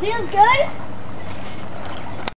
Feels good?